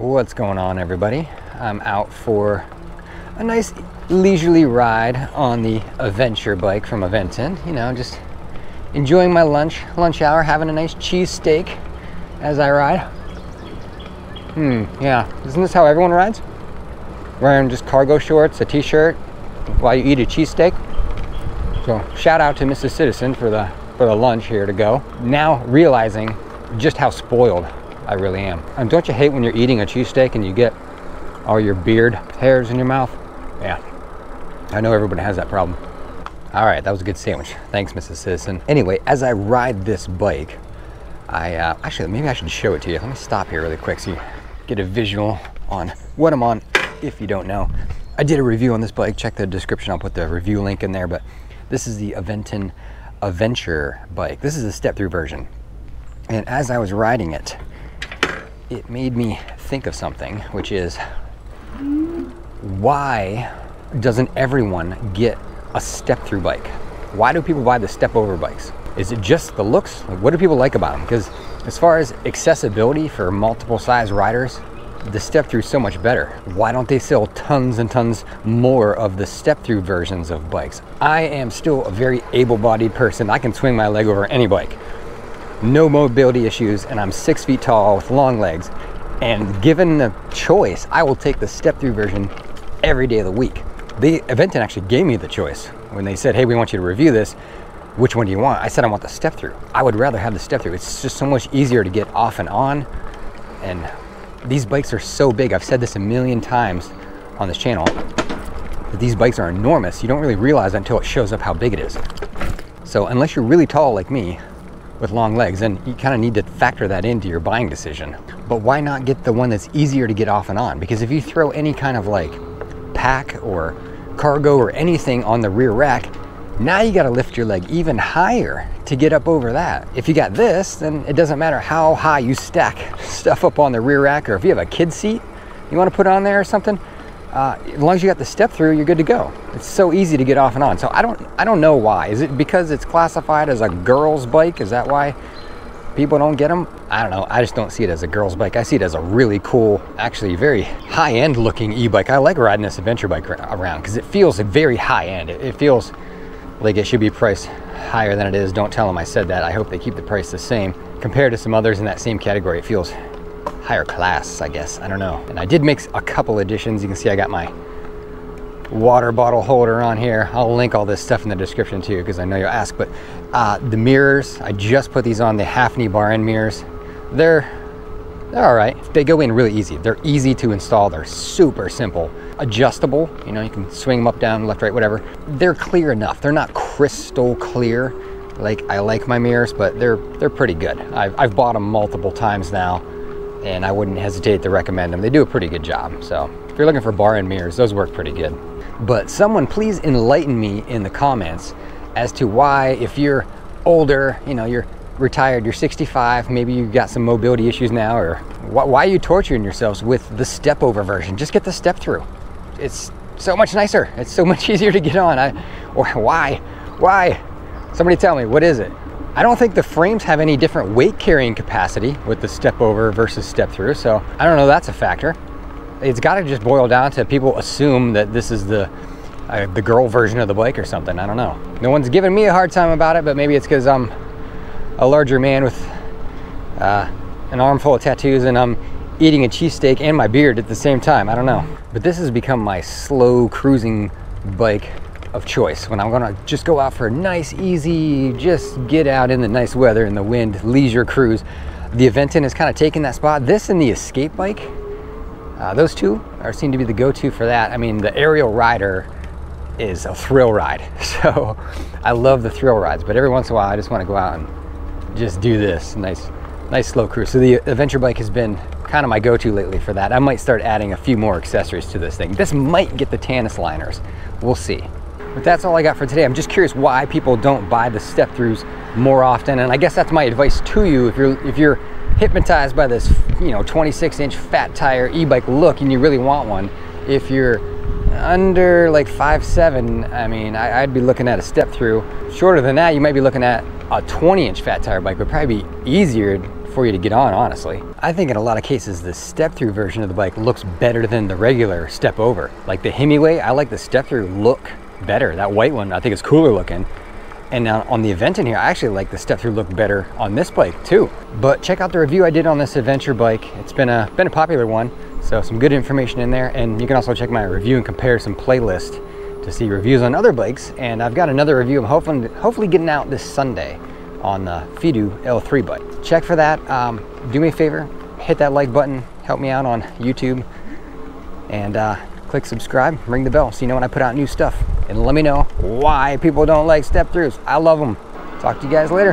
What's going on everybody? I'm out for a nice leisurely ride on the Aventure bike from Aventon. You know, just enjoying my lunch, lunch hour, having a nice cheese steak as I ride. Hmm, yeah, isn't this how everyone rides? Wearing just cargo shorts, a t-shirt, while you eat a cheesesteak. So shout out to Mrs. Citizen for the for the lunch here to go. Now realizing just how spoiled I really am. And don't you hate when you're eating a cheesesteak and you get all your beard hairs in your mouth? Yeah, I know everybody has that problem. All right, that was a good sandwich. Thanks, Mrs. Citizen. Anyway, as I ride this bike, I uh, actually, maybe I should show it to you. Let me stop here really quick so you get a visual on what I'm on if you don't know. I did a review on this bike. Check the description. I'll put the review link in there. But this is the Aventon Aventure bike. This is a step-through version. And as I was riding it, it made me think of something, which is why doesn't everyone get a step through bike? Why do people buy the step over bikes? Is it just the looks? Like, what do people like about them? Because as far as accessibility for multiple size riders, the step through is so much better. Why don't they sell tons and tons more of the step through versions of bikes? I am still a very able bodied person. I can swing my leg over any bike no mobility issues, and I'm six feet tall with long legs. And given the choice, I will take the step through version every day of the week. The Aventon actually gave me the choice when they said, hey, we want you to review this. Which one do you want? I said, I want the step through. I would rather have the step through. It's just so much easier to get off and on. And these bikes are so big. I've said this a million times on this channel. But these bikes are enormous. You don't really realize until it shows up how big it is. So unless you're really tall like me, with long legs and you kind of need to factor that into your buying decision. But why not get the one that's easier to get off and on? Because if you throw any kind of like pack or cargo or anything on the rear rack, now you got to lift your leg even higher to get up over that. If you got this, then it doesn't matter how high you stack stuff up on the rear rack or if you have a kid seat you want to put on there or something, uh, as long as you got the step through, you're good to go. It's so easy to get off and on. So I don't, I don't know why. Is it because it's classified as a girl's bike? Is that why people don't get them? I don't know. I just don't see it as a girl's bike. I see it as a really cool, actually very high-end looking e-bike. I like riding this Aventure bike around because it feels very high-end. It, it feels like it should be priced higher than it is. Don't tell them I said that. I hope they keep the price the same. Compared to some others in that same category, it feels higher class, I guess. I don't know. And I did make a couple additions. You can see I got my water bottle holder on here. I'll link all this stuff in the description too, because I know you'll ask. But uh, the mirrors, I just put these on the Hafny bar end mirrors. They're they're all right. They go in really easy. They're easy to install. They're super simple. Adjustable, you know, you can swing them up, down, left, right, whatever. They're clear enough. They're not crystal clear like I like my mirrors, but they're they're pretty good. I've, I've bought them multiple times now and I wouldn't hesitate to recommend them. They do a pretty good job. So if you're looking for bar end mirrors, those work pretty good. But someone please enlighten me in the comments as to why if you're older, you know, you're retired, you're 65, maybe you've got some mobility issues now, or why, why are you torturing yourselves with the step over version? Just get the step through. It's so much nicer. It's so much easier to get on. I, or why? Why? Somebody tell me, what is it? I don't think the frames have any different weight carrying capacity with the step over versus step through, so I don't know that's a factor. It's got to just boil down to people assume that this is the uh, the girl version of the bike or something. I don't know. No one's giving me a hard time about it, but maybe it's because I'm a larger man with uh, an armful of tattoos and I'm eating a cheesesteak and my beard at the same time. I don't know. But this has become my slow cruising bike of choice when I'm gonna just go out for a nice, easy, just get out in the nice weather in the wind, leisure cruise. The Aventon is kind of taking that spot. This and the Escape bike, uh, those two are seem to be the go-to for that. I mean, the Ariel Rider is a thrill ride. So I love the thrill rides, but every once in a while I just want to go out and just do this nice, nice slow cruise. So the Aventure bike has been kind of my go-to lately for that. I might start adding a few more accessories to this thing. This might get the Tannus liners. We'll see. But that's all I got for today. I'm just curious why people don't buy the step throughs more often. And I guess that's my advice to you. If you're, if you're hypnotized by this, you know, 26 inch fat tire e-bike look and you really want one, if you're under like five seven, I mean, I, would be looking at a step through. Shorter than that, you might be looking at a 20 inch fat tire bike would probably be easier for you to get on, honestly. I think in a lot of cases, the step-through version of the bike looks better than the regular step-over. Like the Himiway, I like the step-through look better. That white one, I think is cooler looking. And now on the Aventon here, I actually like the step-through look better on this bike too. But check out the review I did on this Aventure bike. It's been a, been a popular one, so some good information in there. And you can also check my review and comparison playlist to see reviews on other bikes. And I've got another review I'm hopefully, hopefully getting out this Sunday on the Fiido L3 bike. Check for that. Um, do me a favor, hit that like button, help me out on YouTube, and uh, click subscribe, ring the bell so you know when I put out new stuff. And let me know why people don't like step throughs. I love them. Talk to you guys later.